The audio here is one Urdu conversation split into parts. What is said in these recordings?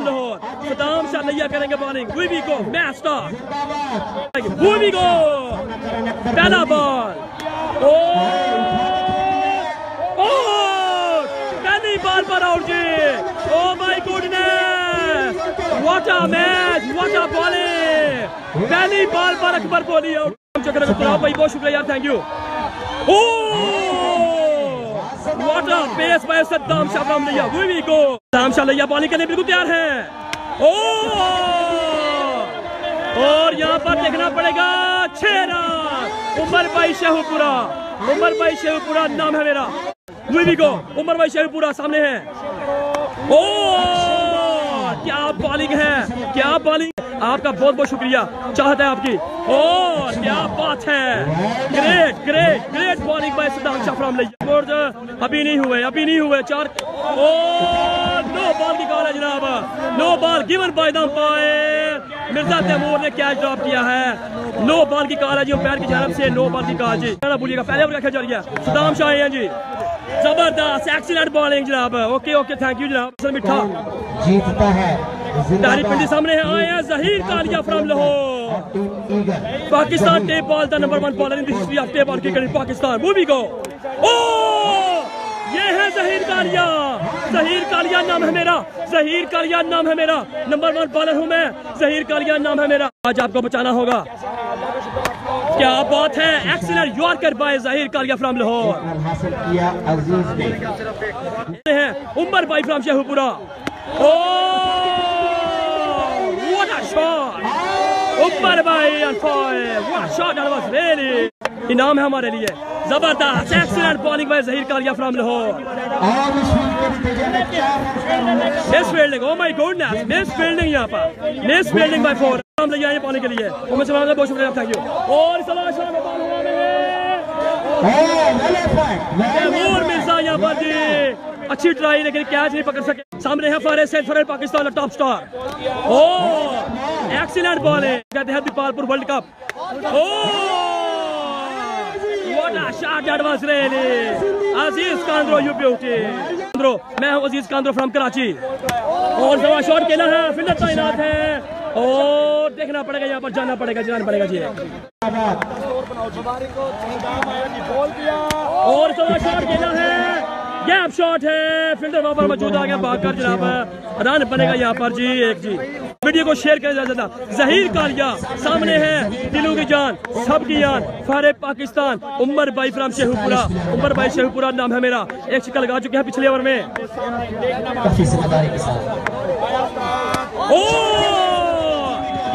فرام لاہور صدام شاہ لیا کریں گے بالنگ وی وی گو میچ سٹارٹ وی وی گو پہلا بال پہلی بال پر آؤٹ جی. او my goodness what a match what a bowling پہلی بال پر اکبر بولی آؤٹ چکر کو بھائی، بہت شکریہ یار thank you oh what pace by Saddam Shah from Layyah وی وی گو صدام شاہ لیا بالنگ کرنے بالکل تیار ہیں. او اور یہاں پر دیکھنا پڑے گا چھ رن عمر بھائی شہو پورا عمر بھائی شہو پورا نام ہے میرا. وی وی گو عمر بھائی شہو پورا سامنے ہے او کیا بالنگ ہے کیا بالنگ آپ کا بہت بہت شکریہ چاہتا ہے آپ کی۔ اور کیا بات ہے۔ Great great great bowling by Saddam Shah from Layyah ابھی نہیں ہوئے، ابھی نہیں ہوئے، چار۔ او نو بال کی کال ہے جناب۔ نو بال گیون بائی دم پائے مرزا تیمور نے کیچ ڈراپ کیا ہے۔ نو بال کی کال ہے جی پیر کی جانب سے نو بال کی کال جی۔ کہنا بولیے گا، پہلے اوور رکھا جا رہی ہے۔ صدام شاہ ہیں جی۔ زبردست ایکسیلنٹ بالنگ جناب۔ اوکے اوکے تھینک یو جناب مٹھا جیتتا ہے۔ داری پنڈی سامنے ہیں آئے ہیں Zaheer Kalia from Lahore. Pakistan tape ball the number one bowler in the history of tape ball cricket Pakistan. بھی گو او! یہ ہے ظہیر کالیا۔ ظہیر کالیا نام ہے میرا۔ ظہیر کالیا نام ہے میرا۔ نمبر ون بالر ہوں میں۔ ظہیر کالیا نام ہے میرا۔ آج آپ کو بچانا ہوگا۔ کیا بات ہے؟ Excellent yorker by Zaheer Kalia from Lahore. Umar بھائی فرام شہو پورا او what a shot عمر بھائی was really انعام ہے ہمارے لیے زبردست excellent bowling by Zaheer Kalia from Lahore misfielding oh my goodness misfielding یہاں پر مس فیلڈنگ بائی فور ہم لے آئے پانے کے لیے امید سلام کا بہت شکریہ تھینک یو اور سلام شاہ میں بال ہوا میں مرزا یہاں پر جی اچھی ٹرائی، لیکن کیچ نہیں جی پکڑ سکے؟ سامنے ہے فارے سینٹ فارے پاکستان کا top star oh excellent ball ہے۔ کہتے ہیں Dipalpur world cup oh what a shot that was really Aziz Kandro you beauty Kandro میں ہوں عزیز کاندرو فرام کراچی اور زوا شاٹ کھیلا ہے فیلڈر تعینات ہے اور دیکھنا پڑے گا، یہاں پر جانا پڑے گا جانا پڑے گا جی۔ اور زوا شاٹ کھیلا ہے۔ گیپ شاٹ ہے فیلڈر وہاں پر موجود آ گیا بھاگ کر جناب رن بنے گا یہاں پر جی ایک جی ویڈیو کو شیئر کریں زیادہ زیادہ ظہیر کالیا سامنے ہے دلوں کی جان سب کی جان فارے پاکستان عمر بھائی فرام شیخو پورا عمر بھائی شیخو پورا نام ہے میرا ایک شکل لگا چکے ہیں پچھلے اوور میں کافی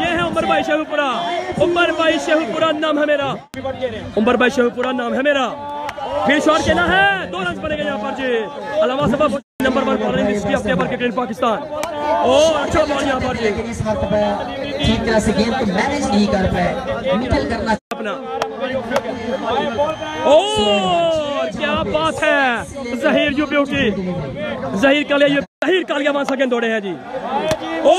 یہ ہے عمر بھائی شیخو پورا عمر بھائی شیخو پورا نام ہے میرا عمر بھائی شیخو پورا نام ہے میرا پھر شاٹ کہنا ہے دو رنز بنے گا یہاں پر جی۔ علامہ سبب number one bowler in history of table cricket Pakistan. اور اچھا بال یہاں پر جی۔ ٹھیک طرح سے گیم کو مینج نہیں کر پائے مڈل کرنا اپنا۔ اور کیا بات ہے۔ ظہیر یو بیوٹی ظہیر کالیا یہ ظہیر کالیا وہاں سیکنڈ دوڑے ہیں جی۔ او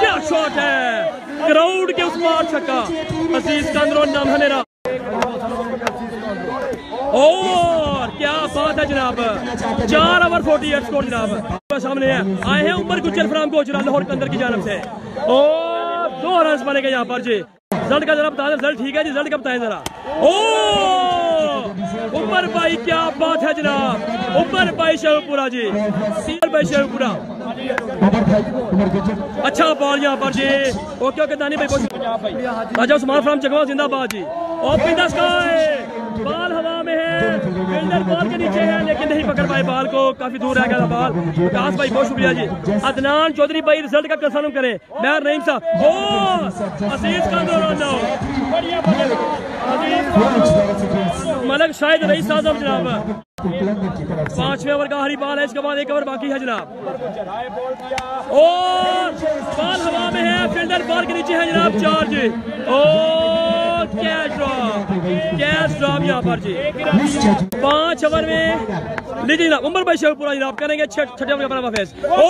کیا شاٹ ہے۔ کراؤڈ کے اس پار چھکا۔ عزیز کاندرو نام ہے میرا۔ اور کیا بات ہے جناب؟ چار اوور فورٹی ایٹ سکور جناب سامنے ہے آئے ہیں عمر گجر فرام کو گوجرا، لاہور کے اندر کی جانب سے۔ اور دو رنز بنے گے یہاں پر جی۔ رزلٹ کا ذرا بتا دیں رزلٹ ٹھیک ہے جی رزلٹ کا بتائیں ذرا۔ او! عمر بھائی، کیا بات ہے جناب؟ عمر بھائی شہو پورا جی۔ عمر بھائی شہو پورا اچھا بال یہاں پر جی۔ اوکے اوکے، دانی بھائی بہت راجہ عثمان فرام جگہ زندہ باد جی۔ اور پندا سکائے بال فیلڈر بال کے نیچے ہے لیکن نہیں پکڑ پائے بال کو، کافی دور رہ گیا تھا بال۔ وکاس بھائی بہت شکریہ جی۔ عدنان چودھری بھائی رزلٹ کا کنفرم کریں۔ مہر رحیم صاحب او عزیز کا دوران ملک شاہد رئیس اعظم جناب۔ پانچویں اوور کا ہری بال ہے، اس کے بعد ایک اوور باقی ہے جناب۔ اور بال ہوا میں ہے، فیلڈر بال کے نیچے ہے جناب چار جی۔ اور کیش ڈراپ کیش ڈراپ یہاں پر جی پانچ اوور میں لیجیے جناب عمر بھائی شیخ پورا جناب کریں گے چھٹے اوور کا اپنا فیس او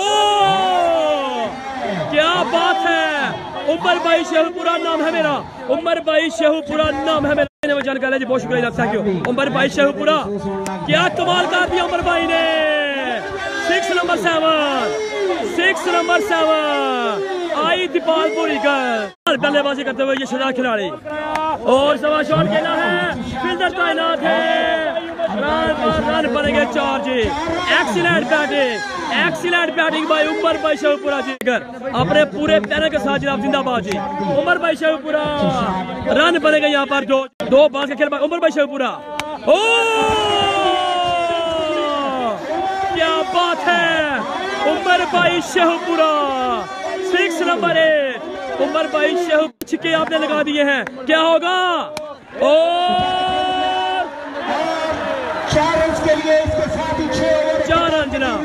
کیا بات ہے عمر بھائی شیخ پورا نام ہے میرا عمر بھائی شیخ پورا نام ہے میرا جانکاری جی بہت شکریہ جناب تھینک یو عمر بھائی شیخ پورا کیا کمال کر دیا عمر بھائی نے six number seven six number seven آئی دیپال پوری کا پہلے بازی کرتے ہوئے یہ شجاع کھلاڑی۔ اور سوا شاٹ کھیلا ہے۔ فلڈر تعینات ہے۔ رن پر رن بنے گئے چار جی ایکسیلنٹ بیٹنگ ایکسیلنٹ بیٹنگ بھائی عمر بھائی شاہ پورا جی کر اپنے پورے پیرے کے ساتھ جناب زندہ باد جی عمر بھائی شاہ پورا رن بنے گئے یہاں پر دو دو باز کا کھیل عمر بھائی شاہ پورا کیا بات ہے؟ عمر بھائی شاہ پورا سکس نمبر ایٹ عمر بھائی شہو چھکے آپ نے لگا دیئے ہیں۔ کیا ہوگا؟ اور چار رنز کے لیے اس کے ساتھ چھے چھ اوور چار رن جناب۔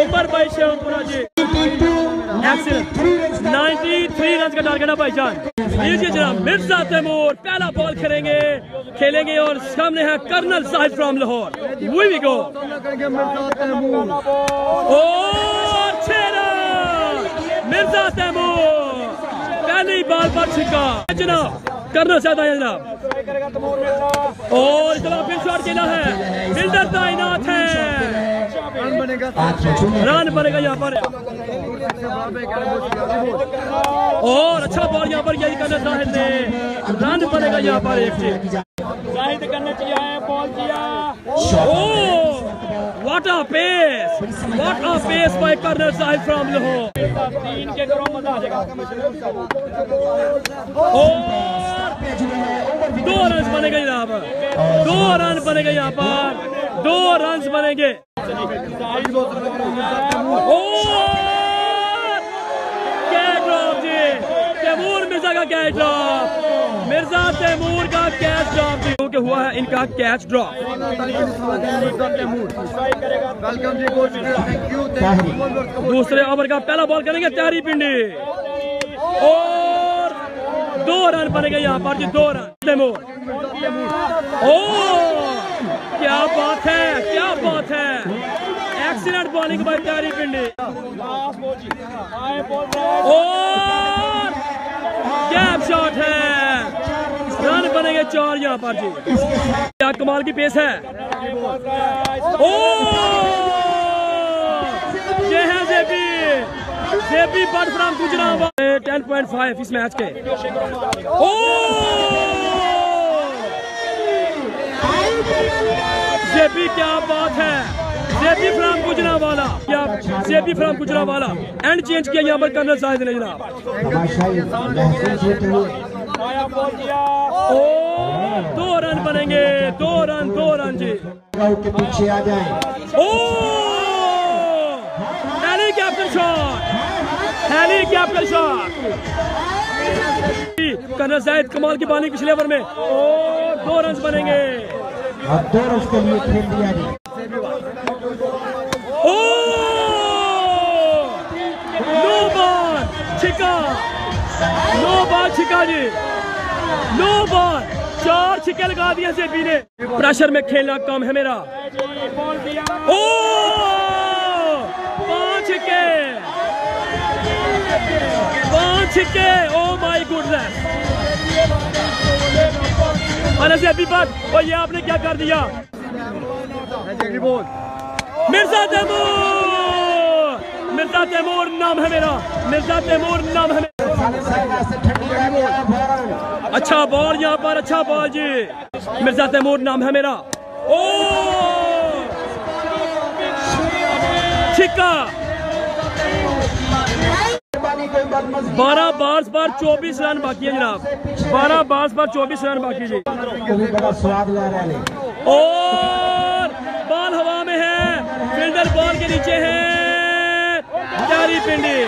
عمر بھائی شہو پورا جی۔ نائنٹی تھری رنز کا ٹارگٹ ہے بھائی جان۔ یہ جی جناب مرزا تیمور پہلا بال کھریں گے۔ کھیلیں گے اور سامنے ہیں کرنل صاحب فرام لہور وی وی گو اوہ بات ہے تیمور پہلی بال پر چھکا جناب، کرنا چاہتا ہے جناب۔ اور جناب، پھر شاٹ کھیلا ہے۔ فیلڈر تعینات ہے۔ رن بنے گا یہاں پر۔ اور اچھا بال یہاں پر یہی کرنا زاہد نے۔ رن بنے گا یہاں پر ایک چیز زاہد کرنا چاہیے بال کیا۔ What a pace What a pace by colonel Sahib from Lahore! اور دو رنز بنے گئے یہاں پر۔ دو رن بنے گئے یہاں پر۔ دو رنز بنے گے۔ جی؟ تیمور مرزا کا کیچ ڈراپ مرزا تیمور کا کیچ ڈراپ جی؟ کہ ہوا ہے، ان کا کیچ ڈرا دوسرے اوور کا پہلا بال کریں گے تیاری پنڈی۔ اور دو رن بنے گئے یہاں پر جی دو رن۔ تیمور کیا بات ہے، کیا بات ہے۔ ایکسیلنٹ بالنگ بائی تیاری پنڈی۔ اور کیپ شاٹ ہے۔ بنے گے چار یہاں پر جی کیا کمال کی پیس ہے یہ ہے زیبی زیبی بڑھ فرام گجرا ٹین پوائنٹ فائف اس میچ کے زیبی کیا بات ہے زیبی فرام گجرا والا کیا زیبی فرام گجرا والا اینڈ چینج کیا یہاں پر کرنل زاہد نے جناب بنیں گے۔ دو رن دو رن جی کے پیچھے آ جائیں۔ Helicopter shot. Helicopter shot. کنر زائد کمال کی بانی پچھلے اوور میں۔ دو رنز بنیں گے۔ اب دو رنز کے لیے کھیل دیا جی نو بار چھکا۔ نو بار چھکا جی۔ نو بار۔ چار چھکے لگا دیا زیبی نے پریشر میں کھیلنا کم ہے میرا۔ او! پانچ چھکے پانچ چھکے او مائی گڈنس سے ابھی بات۔ اور یہ آپ نے کیا کر دیا؟ مرزا تیمور۔ مرزا تیمور نام ہے میرا۔ مرزا تیمور نام ہے میرا۔ اچھا بال یہاں پر اچھا بال جی۔ مرزا تیمور، نام ہے میرا۔ او! چھکا بارہ بارس بار چوبیس رن باقی ہے جناب۔ بارہ بارس بار چوبیس رن باقی جی۔ اور بال ہوا میں ہے۔ فیلڈر بال کے نیچے ہے۔ پنڈی۔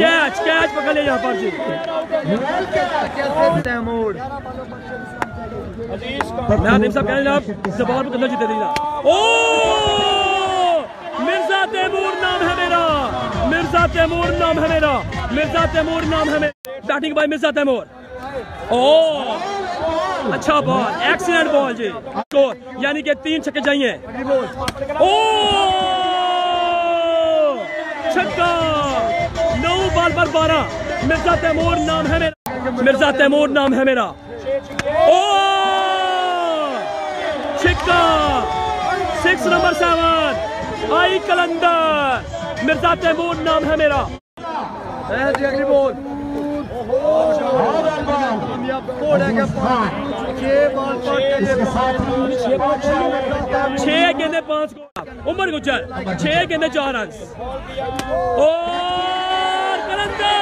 کیچ کیچ پکڑ لے یہاں پر تیمور میں صاحب کہنے جناب زبان پہ کتنا جیتے تھے او! مرزا تیمور نام ہے میرا۔ مرزا تیمور نام ہے میرا۔ مرزا تیمور نام ہے میرا۔ Batting by Mirza Taimur. او! اچھا بال ایکسیلنٹ بال جی۔ اسکور یعنی کہ تین چھکے چاہیے او! چھکا! نمبر بارہ مرزا تیمور نام ہے میرا۔ مرزا تیمور نام ہے میرا۔ چھکا! سکس نمبر سیون آئی کلندر۔ مرزا تیمور نام ہے میرا۔ جی، اگلی چھ گیندے پانچ عمر گجر چھ گیندے چار رنس او! کلندر